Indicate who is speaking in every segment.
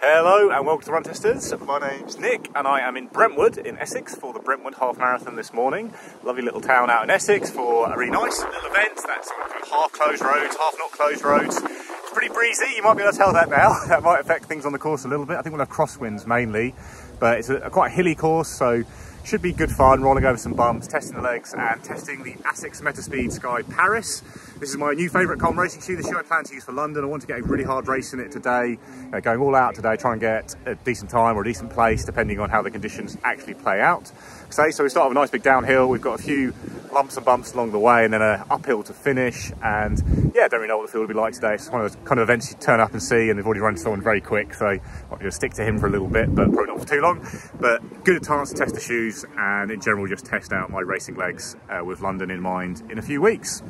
Speaker 1: Hello and welcome to Run Testers. My name's Nick and I am in Brentwood in Essex for the Brentwood Half Marathon this morning. Lovely little town out in Essex for a really nice little event. That's half closed roads, half not closed roads. It's pretty breezy, you might be able to tell that now. that might affect things on the course a little bit. I think we'll have crosswinds mainly, but it's a, a quite hilly course so should be good fun, rolling over some bumps, testing the legs and testing the Asics Metaspeed Sky Paris. This is my new favourite com racing shoe, the shoe I plan to use for London. I want to get a really hard race in it today, know, going all out today, try and get a decent time or a decent place depending on how the conditions actually play out. So, so we start with a nice big downhill, we've got a few lumps and bumps along the way and then an uphill to finish and yeah, don't really know what the field will be like today. It's one of those kind of events you turn up and see and they've already run someone very quick so I'm going to stick to him for a little bit but probably not for too long. But good chance to test the shoes and in general just test out my racing legs uh, with London in mind in a few weeks.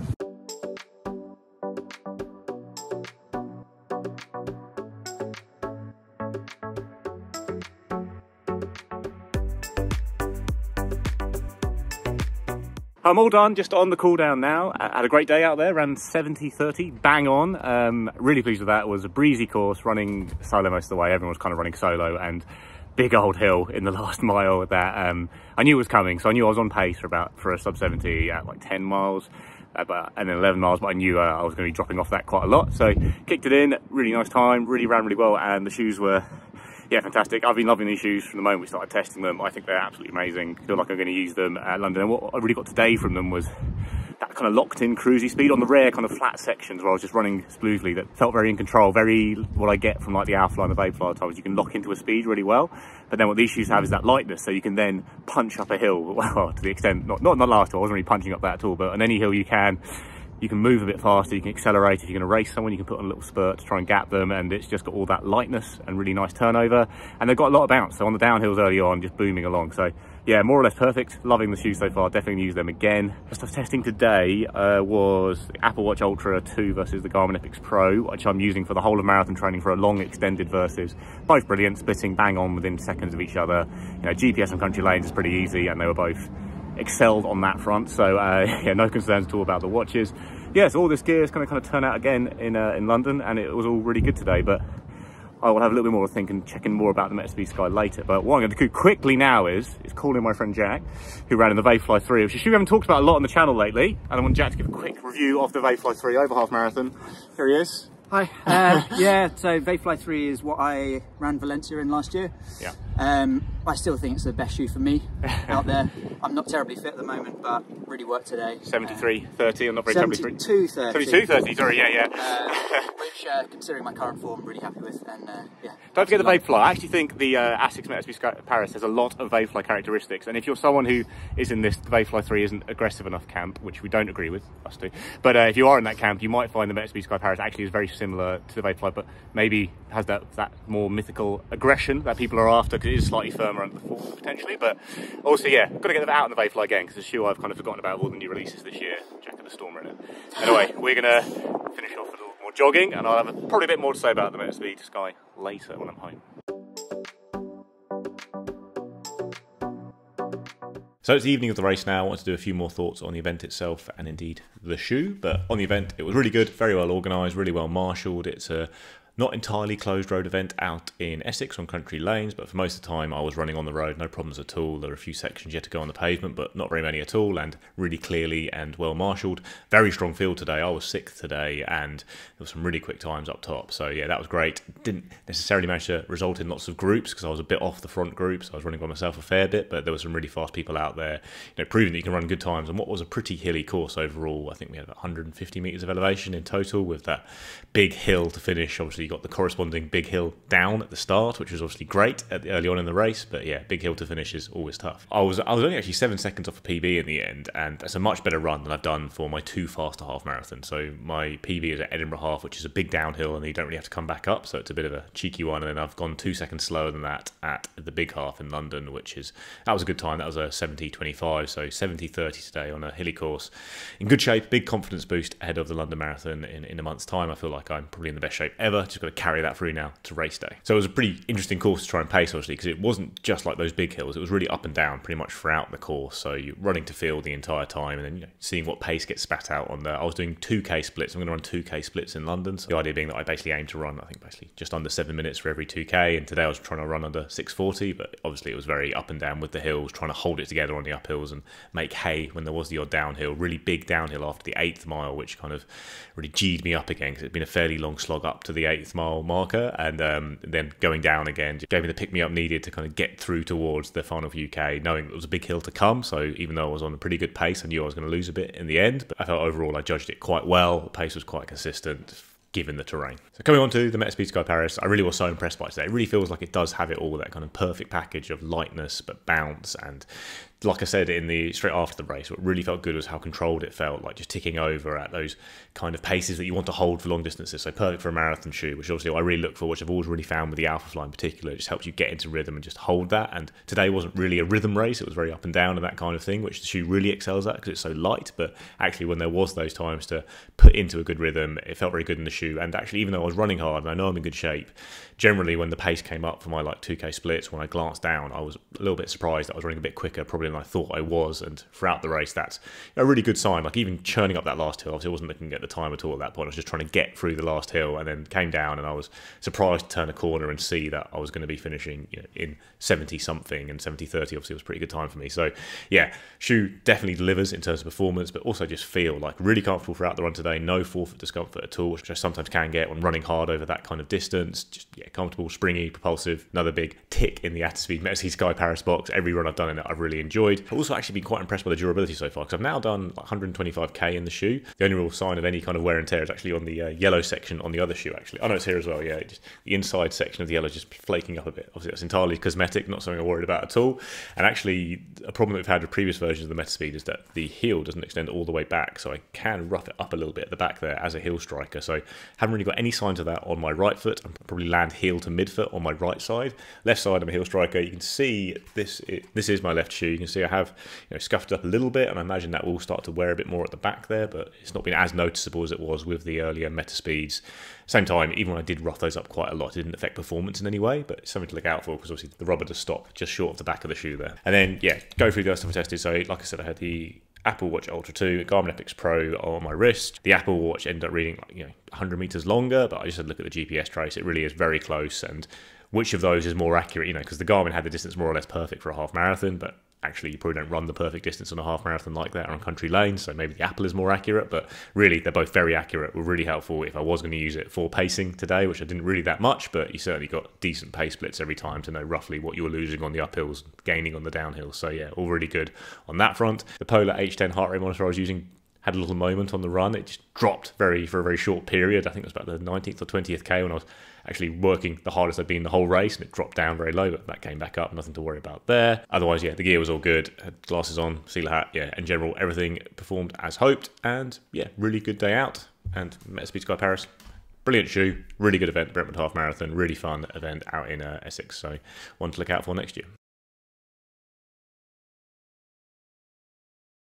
Speaker 1: I'm all done, just on the cool down now. I had a great day out there, ran 70 30, bang on. Um, really pleased with that. It was a breezy course, running solo most of the way. Everyone was kind of running solo and big old hill in the last mile that um, I knew was coming. So I knew I was on pace for about for a sub 70 at like 10 miles. About, and then 11 miles, but I knew uh, I was going to be dropping off that quite a lot. So kicked it in, really nice time, really ran really well, and the shoes were yeah, fantastic. I've been loving these shoes from the moment we started testing them. I think they're absolutely amazing. I feel like I'm going to use them at London. And what I really got today from them was that kind of locked in cruisy speed on the rare kind of flat sections where I was just running smoothly that felt very in control, very what I get from like the Alpha and the Vaporfly times. You can lock into a speed really well. But then what these shoes have is that lightness, so you can then punch up a hill, well, to the extent, not, not, not last hill, I wasn't really punching up that at all, but on any hill you can, you can move a bit faster, you can accelerate. If you're to race someone, you can put on a little spurt to try and gap them, and it's just got all that lightness and really nice turnover. And they've got a lot of bounce, so on the downhills early on, just booming along. So yeah, more or less perfect. Loving the shoes so far. Definitely use them again. Just stuff testing today uh, was the Apple Watch Ultra 2 versus the Garmin Epix Pro, which I'm using for the whole of marathon training for a long extended versus. Both brilliant, splitting bang on within seconds of each other. You know, GPS and country lanes is pretty easy, and they were both excelled on that front. So uh, yeah, no concerns at all about the watches yeah, so all this gear is going to kind of turn out again in uh, in London, and it was all really good today. But I will have a little bit more to think and checking more about the Metaspeed Sky later. But what I'm going to do quickly now is is calling my friend Jack, who ran in the Vaporfly 3, which we haven't talked about a lot on the channel lately. And I want Jack to give a quick review of the Vaporfly 3 over half marathon. Here he is.
Speaker 2: Hi. Uh, yeah, so Vaporfly 3 is what I ran Valencia in last year.
Speaker 1: Yeah.
Speaker 2: Um, I still think it's the best shoe for me out there. I'm not terribly fit at the moment, but really worked today.
Speaker 1: 73, uh, 30, I'm not very
Speaker 2: 72, 30.
Speaker 1: 72, 30, sorry, yeah, yeah.
Speaker 2: Uh, which, uh, considering my current form, I'm really happy with. And uh, yeah.
Speaker 1: Don't forget the Vaporfly. I actually think the uh, Asics Metaspeed Paris has a lot of Vaporfly characteristics. And if you're someone who is in this Vaporfly 3 isn't aggressive enough camp, which we don't agree with, us two, but uh, if you are in that camp, you might find the Metaspeed Sky Paris actually is very similar to the Vaporfly, but maybe has that, that more mythical aggression that people are after because it is slightly firmer under the form potentially. But also, yeah, got to get them out in the Vaporfly again because it's a shoe I've kind of forgotten about all the new releases this year. Jack and the Stormer in it. Anyway, we're going to finish off with jogging and I'll have probably a bit more to say about the Metaspeed Sky later when I'm home. So it's the evening of the race now. I want to do a few more thoughts on the event itself and indeed the shoe. But on the event, it was really good, very well organised, really well marshalled. It's a not entirely closed road event out in Essex on country lanes, but for most of the time I was running on the road, no problems at all. There were a few sections yet to go on the pavement, but not very many at all, and really clearly and well marshalled. Very strong field today. I was sixth today, and there were some really quick times up top. So yeah, that was great. Didn't necessarily manage to result in lots of groups because I was a bit off the front groups. I was running by myself a fair bit, but there were some really fast people out there, you know, proving that you can run good times. And what was a pretty hilly course overall. I think we had about 150 meters of elevation in total with that big hill to finish. Obviously, got the corresponding big hill down at the start, which was obviously great at the, early on in the race. But yeah, big hill to finish is always tough. I was I was only actually seven seconds off a PB in the end, and that's a much better run than I've done for my two faster half marathons. So my PB is at Edinburgh half, which is a big downhill, and you don't really have to come back up. So it's a bit of a cheeky one. And then I've gone two seconds slower than that at the big half in London, which is that was a good time. That was a 70-25, so 70-30 today on a hilly course. In good shape, big confidence boost ahead of the London Marathon in, in a month's time. I feel like I'm probably in the best shape ever. Just just got to carry that through now to race day. So it was a pretty interesting course to try and pace, obviously, because it wasn't just like those big hills. It was really up and down pretty much throughout the course. So you're running to field the entire time and then you know, seeing what pace gets spat out on there. I was doing 2K splits. I'm going to run 2K splits in London. So the idea being that I basically aim to run, I think, basically just under seven minutes for every 2K. And today I was trying to run under 640, but obviously it was very up and down with the hills, trying to hold it together on the uphills and make hay when there was the odd downhill. Really big downhill after the eighth mile, which kind of really G'd me up again because it'd been a fairly long slog up to the eighth mile marker. And um, then going down again gave me the pick me up needed to kind of get through towards the final of UK, knowing it was a big hill to come. So even though I was on a pretty good pace, I knew I was going to lose a bit in the end. But I felt overall I judged it quite well. The pace was quite consistent given the terrain. So coming on to the Metaspeed Sky Paris, I really was so impressed by it today. It really feels like it does have it all, that kind of perfect package of lightness but bounce and like I said in the straight after the race, what really felt good was how controlled it felt, like just ticking over at those kind of paces that you want to hold for long distances. So perfect for a marathon shoe, which obviously I really look for, which I've always really found with the Alphafly in particular. It just helps you get into rhythm and just hold that. And today wasn't really a rhythm race; it was very up and down and that kind of thing, which the shoe really excels at because it's so light. But actually, when there was those times to put into a good rhythm, it felt very good in the shoe. And actually, even though I was running hard and I know I'm in good shape, generally when the pace came up for my like 2k splits, when I glanced down, I was a little bit surprised that I was running a bit quicker probably than I thought I was. And throughout the race, that's a really good sign. Like even churning up that last hill, obviously I wasn't looking at the time at all at that point. I was just trying to get through the last hill and then came down and I was surprised to turn a corner and see that I was going to be finishing you know, in 70 something and 70 30 obviously was a pretty good time for me. So yeah, shoe definitely delivers in terms of performance, but also just feel like really comfortable throughout the run today. No forefoot discomfort at all, which I sometimes can get when running hard over that kind of distance. Just yeah, comfortable, springy, propulsive. Another big tick in the Ataspeed Metaspeed Sky Paris box. Every run I've done in it, I've really enjoyed. I've also actually been quite impressed by the durability so far because I've now done 125k in the shoe. The only real sign of any kind of wear and tear is actually on the uh, yellow section on the other shoe. Actually, oh no, it's here as well. Yeah, just the inside section of the yellow just flaking up a bit. Obviously, that's entirely cosmetic, not something I'm worried about at all. And actually, a problem that we've had with previous versions of the Metaspeed is that the heel doesn't extend all the way back, so I can rough it up a little bit at the back there as a heel striker. So haven't really got any signs of that on my right foot. I'm probably land heel to midfoot on my right side. Left side, I'm a heel striker. You can see this. This is my left shoe. You can see I have you know scuffed up a little bit, and I imagine that will start to wear a bit more at the back there, but it's not been as noticeable as it was with the earlier Metaspeeds. Same time, even when I did rough those up quite a lot, it didn't affect performance in any way, but it's something to look out for because obviously the rubber does stop just short of the back of the shoe there. And then yeah, go through the other stuff I tested. So like I said, I had the Apple Watch Ultra 2, Garmin Epix Pro on my wrist. The Apple Watch ended up reading like, you know 100 meters longer, but I just had a look at the GPS trace. It really is very close, and which of those is more accurate? You know, because the Garmin had the distance more or less perfect for a half marathon, but actually you probably don't run the perfect distance on a half marathon like that on country lanes so maybe the apple is more accurate but really they're both very accurate were really helpful. If i was going to use it for pacing today which i didn't really that much but you certainly got decent pace splits every time to know roughly what you were losing on the uphills gaining on the downhills. So yeah all really good on that front. The polar h10 heart rate monitor i was using had a little moment on the run. It just dropped very for a very short period. I think it was about the 19th or 20th k when I was actually working the hardest I'd been the whole race, and it dropped down very low, but that came back up. Nothing to worry about there. Otherwise, yeah, the gear was all good. Had glasses on, Ciele hat, yeah. In general, everything performed as hoped, and yeah, really good day out. And Metaspeed Sky Paris brilliant shoe, really good event, Brentwood Half Marathon, really fun event out in uh, Essex. So one to look out for next year.